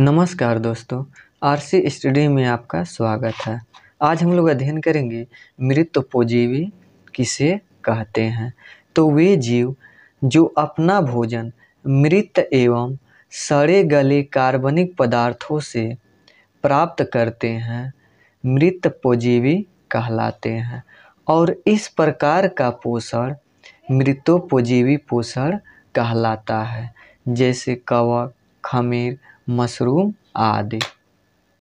नमस्कार दोस्तों, RC study में आपका स्वागत है। आज हम लोग अध्ययन करेंगे मृत उपजीवी किसे कहते हैं। तो वे जीव जो अपना भोजन मृत एवं सड़े गले कार्बनिक पदार्थों से प्राप्त करते हैं, मृत उपजीवी कहलाते हैं और इस प्रकार का पोषण मृतोपजीवी पोषण कहलाता है, जैसे कवक खमीर मशरूम आदि।